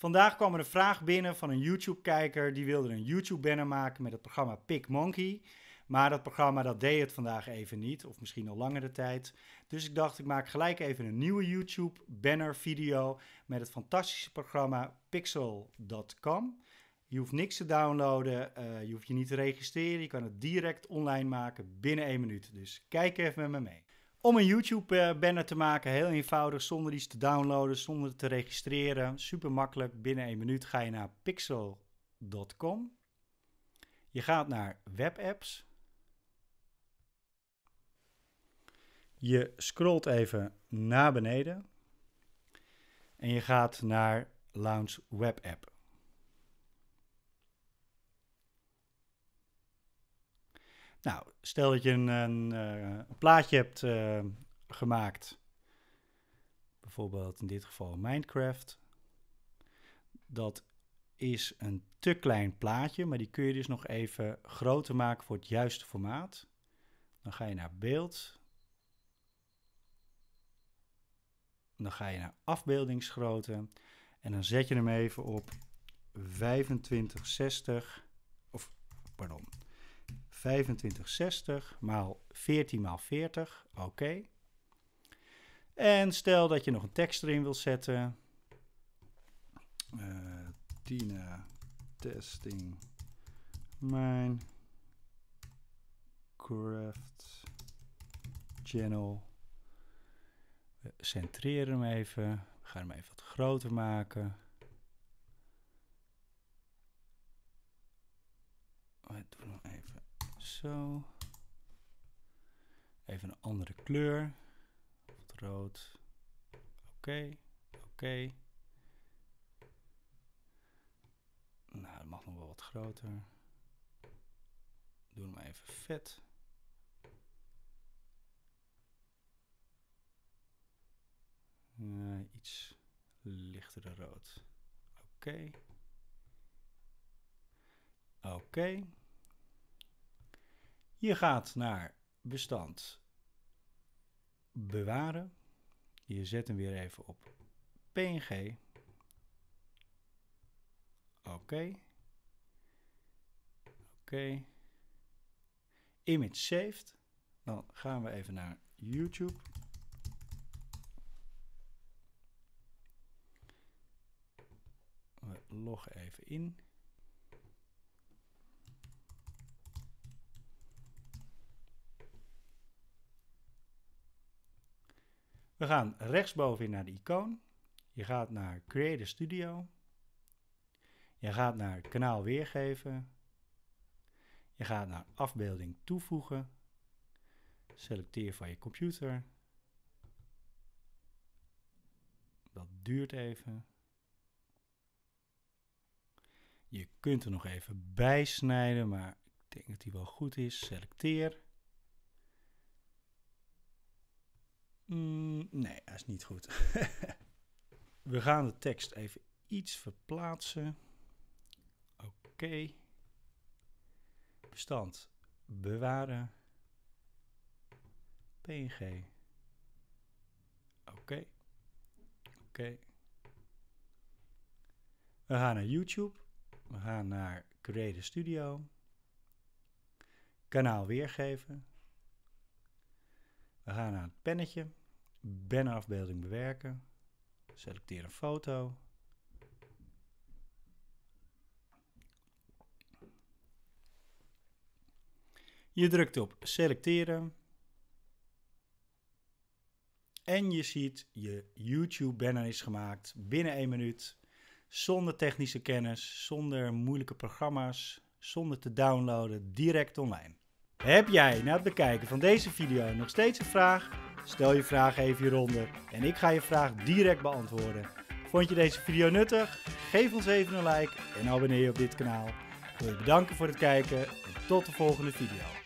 Vandaag kwam er een vraag binnen van een YouTube-kijker die wilde een YouTube-banner maken met het programma PicMonkey. Maar dat programma dat deed het vandaag even niet, of misschien al langere tijd. Dus ik dacht, ik maak gelijk even een nieuwe YouTube-banner video met het fantastische programma Pixel.com. Je hoeft niks te downloaden, uh, je hoeft je niet te registreren, je kan het direct online maken binnen één minuut. Dus kijk even met me mee. Om een YouTube-banner te maken, heel eenvoudig, zonder iets te downloaden, zonder te registreren. Super makkelijk, binnen één minuut ga je naar pixel.com. Je gaat naar webapps. Je scrolt even naar beneden. En je gaat naar Launch Web App. Nou, stel dat je een, een, eh, plaatje hebt uh, gemaakt, bijvoorbeeld in dit geval Minecraft. Dat is een te klein plaatje, maar die kun je dus nog even groter maken voor het juiste formaat. Dan ga je naar beeld. Dan ga je naar afbeeldingsgrootte. En dan zet je hem even op 2560. Of, pardon, 2560 maal 14 maal 40. Oké. En stel dat je nog een tekst erin wilt zetten. Uh, Tina testing Minecraft channel. We centreren hem even. We gaan hem even wat groter maken. We doen hem even zo. Even een andere kleur. Rood. Oké, oké. Nou, dat mag nog wel wat groter. Doe hem even vet. Uh, iets lichtere rood. Oké. Oké. Je gaat naar bestand bewaren. Je zet hem weer even op PNG. Oké. Oké. Image saved. Dan gaan we even naar YouTube. We loggen even in. We gaan rechtsbovenin naar de icoon. Je gaat naar Create Studio. Je gaat naar kanaal weergeven. Je gaat naar afbeelding toevoegen. Selecteer van je computer. Dat duurt even. Je kunt er nog even bijsnijden, maar ik denk dat die wel goed is. Selecteer. Mm, nee, dat is niet goed. We gaan de tekst even iets verplaatsen. Oké. Bestand bewaren. PNG. Oké. Oké. We gaan naar YouTube. We gaan naar Create Studio. Kanaal weergeven. We gaan naar het pennetje. Bannerafbeelding bewerken. Selecteer een foto. Je drukt op selecteren. En je ziet je YouTube banner is gemaakt binnen 1 minuut. Zonder technische kennis, zonder moeilijke programma's, zonder te downloaden, direct online. Heb jij na het bekijken van deze video nog steeds een vraag? Stel je vraag even hieronder en ik ga je vraag direct beantwoorden. Vond je deze video nuttig? Geef ons even een like en abonneer je op dit kanaal. Ik wil je bedanken voor het kijken en tot de volgende video.